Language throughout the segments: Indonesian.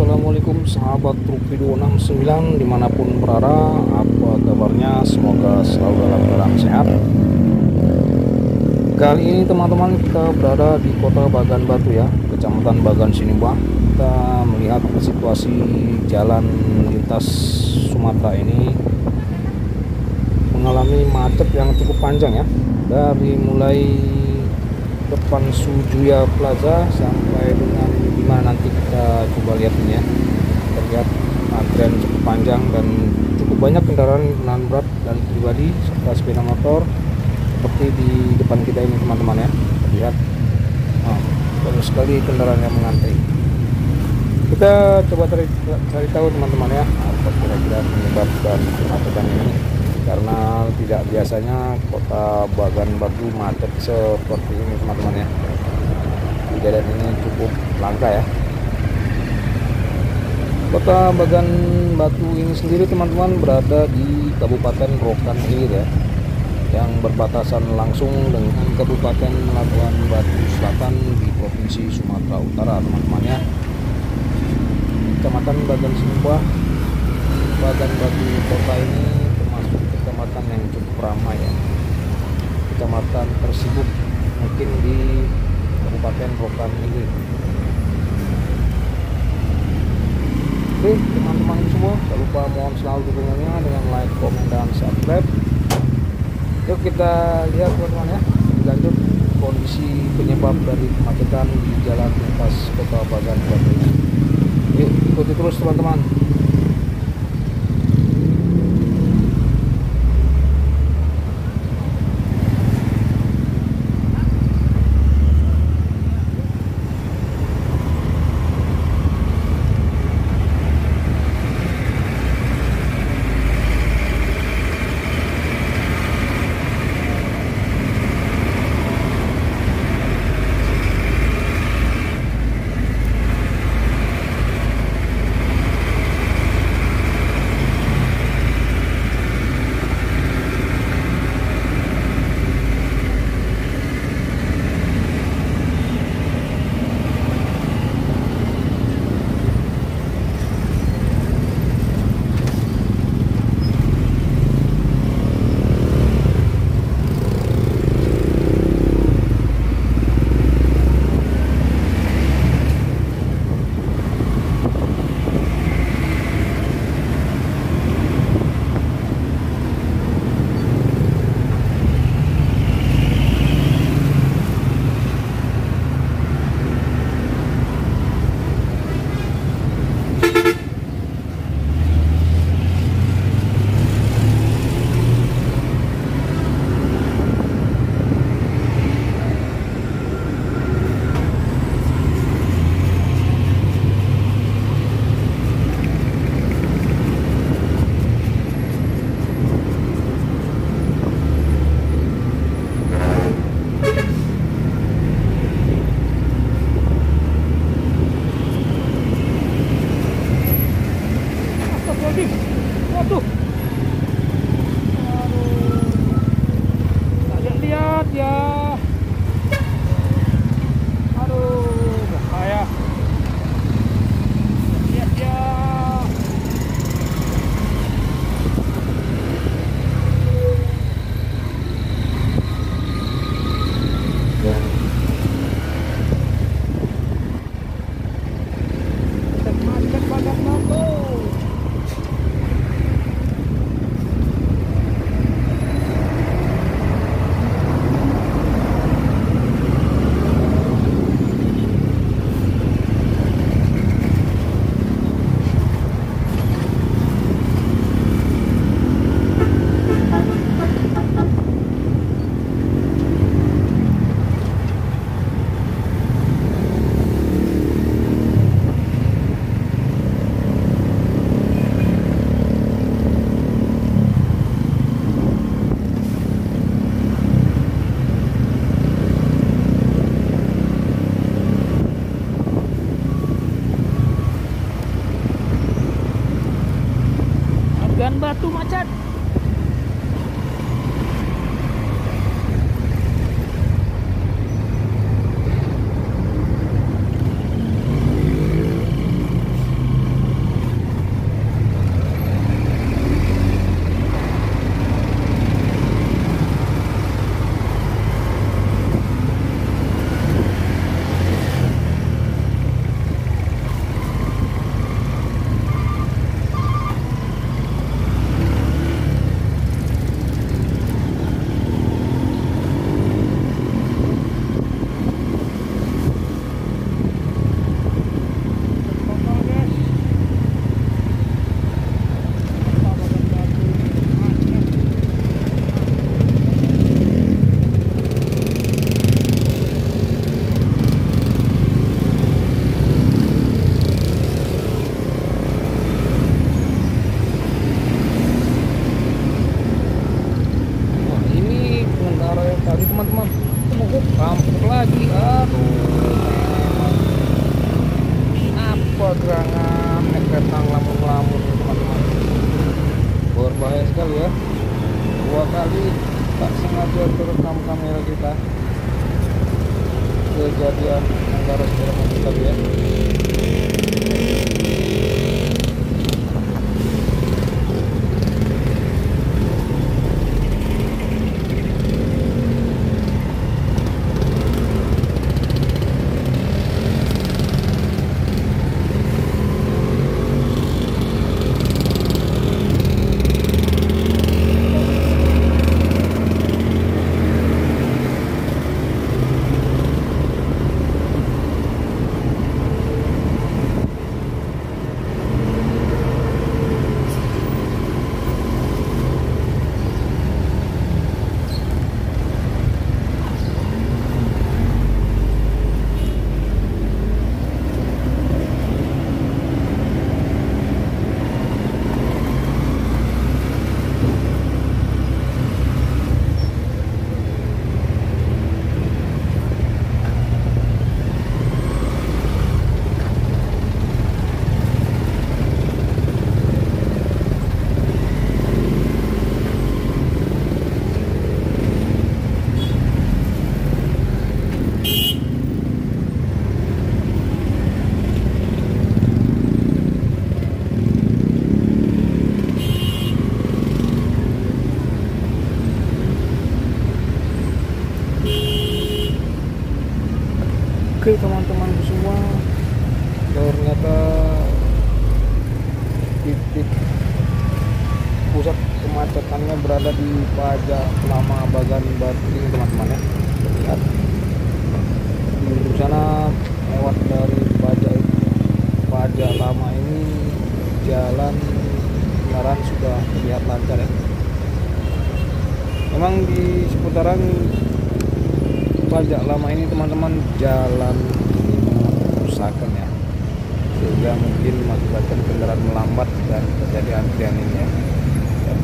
Assalamualaikum sahabat truk video 69 di mana pun berada Apa kabarnya? Semoga selalu dalam keadaan sehat. Kali ini teman-teman kita berada di kota Bagan Batu ya Kecamatan Bagan Sinimba. Kita melihat situasi jalan lintas Sumatera ini Mengalami macet yang cukup panjang ya Dari mulai depan Sujuya Plaza sampai dengan di mana nanti kita coba lihat ini ya. Terlihat antrian cukup panjang dan cukup banyak kendaraan kendaraan berat dan pribadi serta sepeda motor seperti di depan kita ini teman-teman ya. Terlihat nah, banyak sekali kendaraan yang mengantri. Kita coba cari, cari tahu teman-teman ya apa kira-kira menyebabkan kemacetan ini karena tidak biasanya kota Bagan Batu macet seperti ini teman-teman ya. Kejadian ini cukup langka ya. Kota Bagan Batu ini sendiri teman-teman berada di Kabupaten Rokan Hilir ya yang berbatasan langsung dengan Kabupaten Labuan Batu Selatan di Provinsi Sumatera Utara teman-teman ya. Kecamatan Bagan Simbah Bagan Batu kota ini kecamatan yang cukup ramai ya. Kecamatan tersibuk mungkin di Kabupaten Rokan ini. Oke teman-teman semua jangan lupa mohon selalu dukungannya dengan like, komen, dan subscribe. Yuk kita lihat teman-teman ya. Lanjut kondisi penyebab dari kemacetan di jalan lintas kota Bagan Yuk ikuti terus teman-teman Gan Batu Macan. Tadi teman-teman. Uh, kampung lagi. Aduh. Apa gerangan nekretang lamun-lamun teman-teman? Berbahaya sekali ya. Dua kali tak sengaja terekam kamera kita. Kejadian anggaran sepeda tadi ya Oke teman-teman semua ternyata titik pusat kemacetannya berada di pajak lama Bagan Batu ini teman-teman ya. Lihat. Di sana lewat dari pajak pajak lama ini jalan kendaraan sudah terlihat lancar ya. Memang di seputaran pajak lama ini teman-teman jalan ini kerusakan ya. Sehingga mungkin mengakibatkan kendaraan melambat dan terjadi antrian ini ya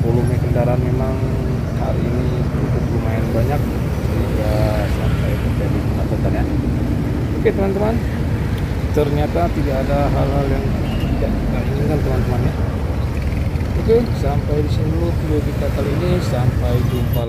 volume kendaraan memang hari ini cukup lumayan banyak. Sehingga sampai terjadi kemacetan ya. Oke teman-teman. Ternyata tidak ada hal-hal yang tidak kita inginkan teman-teman ya. Oke sampai di sini dulu video kita kali ini. Sampai jumpa